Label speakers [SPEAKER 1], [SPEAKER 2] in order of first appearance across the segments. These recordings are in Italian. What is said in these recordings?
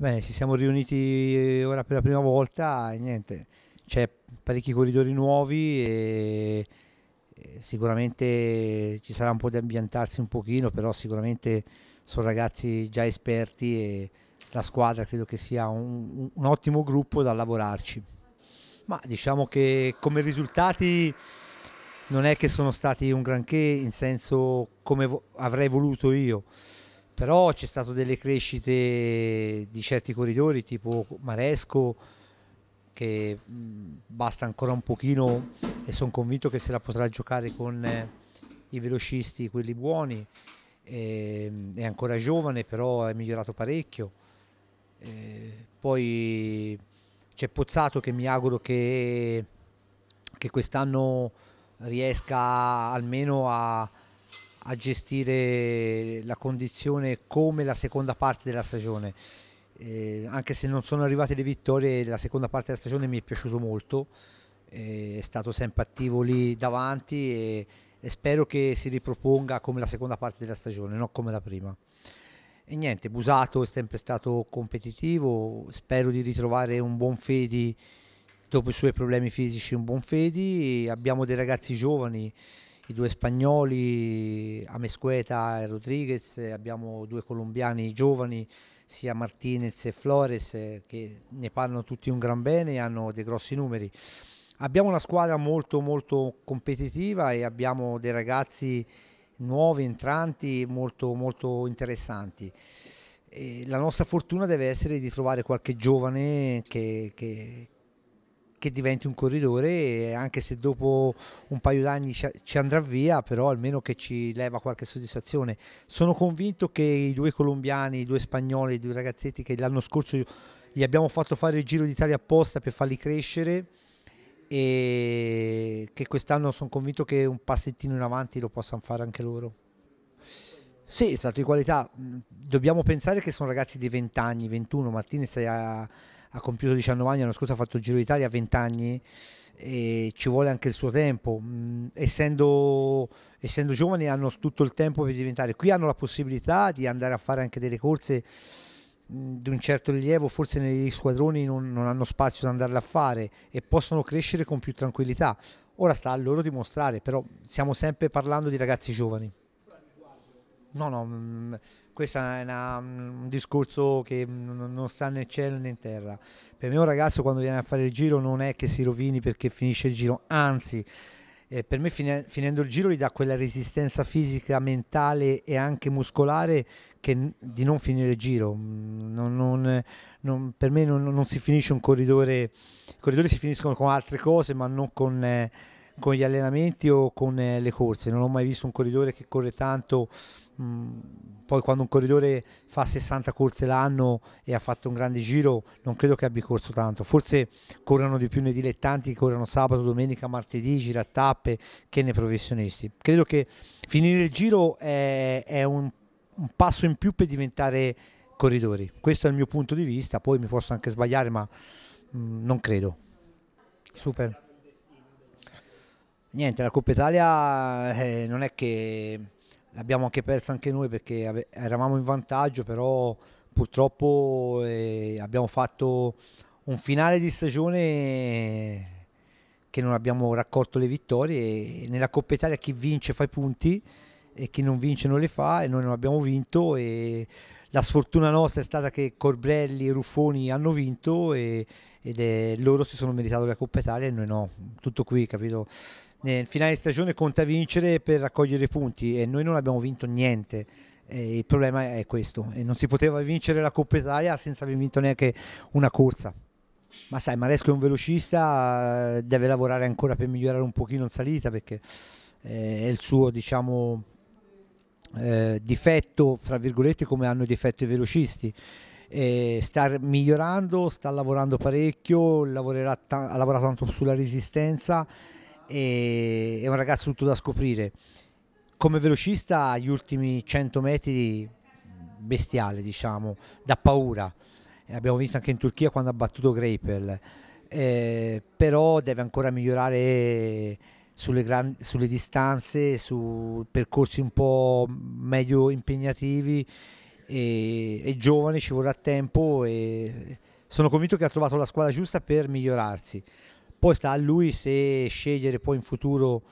[SPEAKER 1] Bene, ci siamo riuniti eh, ora per la prima volta e niente, c'è parecchi corridori nuovi e, sicuramente ci sarà un po' di ambientarsi un pochino, però sicuramente sono ragazzi già esperti e la squadra credo che sia un, un ottimo gruppo da lavorarci. Ma diciamo che come risultati non è che sono stati un granché in senso come avrei voluto io però c'è stato delle crescite di certi corridori tipo Maresco che basta ancora un pochino e sono convinto che se la potrà giocare con eh, i velocisti, quelli buoni, e, è ancora giovane però è migliorato parecchio. E poi c'è Pozzato che mi auguro che, che quest'anno riesca almeno a, a gestire la condizione come la seconda parte della stagione. Eh, anche se non sono arrivate le vittorie, la seconda parte della stagione mi è piaciuto molto, eh, è stato sempre attivo lì davanti e, e, spero che si riproponga come la seconda parte della stagione, non come la prima. E niente, Busato è sempre stato competitivo, spero di ritrovare un buon Fedi dopo i suoi problemi fisici, un buon Fedi, abbiamo dei ragazzi giovani i due spagnoli, Amescueta e Rodriguez, abbiamo due colombiani giovani, sia Martinez e Flores, che ne parlano tutti un gran bene e hanno dei grossi numeri. Abbiamo una squadra molto molto competitiva e abbiamo dei ragazzi nuovi, entranti, molto molto interessanti. E la nostra fortuna deve essere di trovare qualche giovane che, che che diventi un corridore anche se dopo un paio d'anni ci andrà via però almeno che ci leva qualche soddisfazione. Sono convinto che i due colombiani i due spagnoli i due ragazzetti che l'anno scorso gli abbiamo fatto fare il giro d'Italia apposta per farli crescere e che quest'anno sono convinto che un passettino in avanti lo possano fare anche loro. Sì, è stato di qualità. Dobbiamo pensare che sono ragazzi di 20 anni 21 Martinez ha ha compiuto 19 anni, l'anno scorso ha fatto il Giro d'Italia a 20 anni e ci vuole anche il suo tempo. Mm, essendo, essendo, giovani hanno tutto il tempo per diventare, qui hanno la possibilità di andare a fare anche delle corse mm, di un certo rilievo, forse negli squadroni non, non hanno spazio da andarle a fare e possono crescere con più tranquillità. Ora sta a loro dimostrare, però stiamo sempre parlando di ragazzi giovani. No, no, mm, questo è una, un discorso che non sta né cielo né in terra. Per me un ragazzo quando viene a fare il giro non è che si rovini perché finisce il giro, anzi eh, per me fine, finendo il giro gli dà quella resistenza fisica, mentale e anche muscolare che, di non finire il giro. Mm, non, non, non, per me non, si finisce un corridore, i corridori si finiscono con altre cose ma non con... Eh, con gli allenamenti o con eh, le corse, non ho mai visto un corridore che corre tanto, mm, poi quando un corridore fa 60 corse l'anno e ha fatto un grande giro non credo che abbia corso tanto, forse corrono di più nei dilettanti che corrono sabato, domenica, martedì, gira a tappe che nei professionisti. Credo che finire il giro è, è un, un passo in più per diventare corridori, questo è il mio punto di vista, poi mi posso anche sbagliare ma mh, mm, non credo. Super niente, la Coppa Italia eh, non è che l'abbiamo anche persa anche noi perché eravamo in vantaggio, però purtroppo eh, abbiamo fatto un finale di stagione che non abbiamo raccolto le vittorie nella Coppa Italia chi vince fa i punti e chi non vince non le fa e noi non abbiamo vinto e la sfortuna nostra è stata che Corbrelli e Ruffoni hanno vinto e, ed è, loro si sono meritati la Coppa Italia e noi no, tutto qui capito nel finale di stagione conta vincere per raccogliere punti e noi non abbiamo vinto niente. E il problema è questo, e non si poteva vincere la Coppa Italia senza aver vinto neanche una corsa. Ma sai, Maresco è un velocista, deve lavorare ancora per migliorare un pochino in salita perché eh, è il suo diciamo, eh, difetto, fra virgolette, come hanno i difetti i velocisti. Eh, sta migliorando, sta lavorando parecchio, ha lavorato tanto sulla resistenza e è un ragazzo tutto da scoprire. Come velocista agli ultimi 100 metri bestiale, diciamo, da paura. Abbiamo visto anche in Turchia quando ha battuto Greipel, eh, però deve ancora migliorare sulle, grandi, sulle distanze, su percorsi un po' meglio impegnativi e, è giovane, ci vorrà tempo e sono convinto che ha trovato la squadra giusta per migliorarsi. Poi sta a lui se scegliere poi in futuro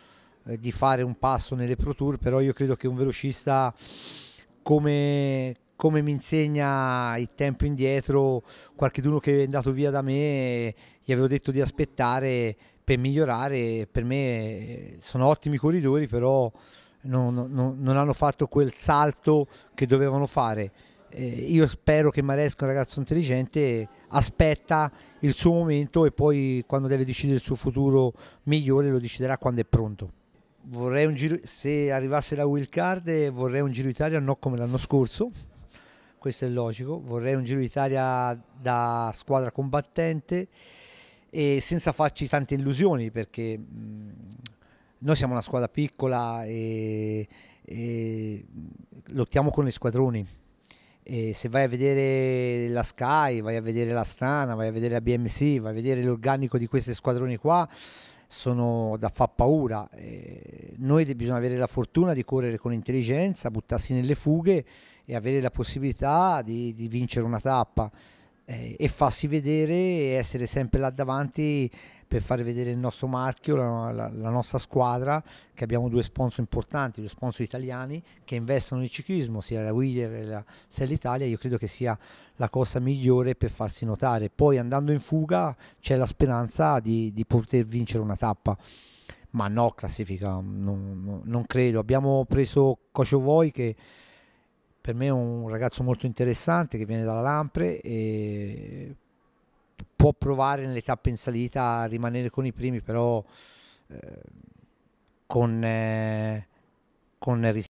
[SPEAKER 1] eh, di fare un passo nelle Pro Tour, però io credo che un velocista come, come mi insegna il tempo indietro, qualcuno che è andato via da me, gli avevo detto di aspettare per migliorare, per me sono ottimi corridori, però non, non, non hanno fatto quel salto che dovevano fare. Eh, io spero che Maresco, un ragazzo intelligente, aspetta il suo momento e poi quando deve decidere il suo futuro migliore lo deciderà quando è pronto. Giro, se arrivasse la wild card vorrei un Giro Italia non come l'anno scorso, questo è logico, vorrei un Giro d'Italia da squadra combattente e senza farci tante illusioni perché noi siamo una squadra piccola e, e lottiamo con i squadroni. E se vai a vedere la Sky, vai a vedere la Stana, vai a vedere la BMC, vai a vedere l'organico di questi squadroni qua, sono da fa paura. E noi bisogna avere la fortuna di correre con intelligenza, buttarsi nelle fughe e avere la possibilità di, di vincere una tappa eh, e farsi vedere e essere sempre là davanti per fare vedere il nostro marchio, la, la, la, nostra squadra, che abbiamo due sponsor importanti, due sponsor italiani che investono nel ciclismo, sia la Wheeler e la Sell Italia, io credo che sia la cosa migliore per farsi notare. Poi andando in fuga c'è la speranza di, di poter vincere una tappa. Ma no, classifica, non, non credo. Abbiamo preso Cocio Voi che per me è un ragazzo molto interessante che viene dalla Lampre e può provare nelle tappe in salita a rimanere con i primi, però eh, con, eh, con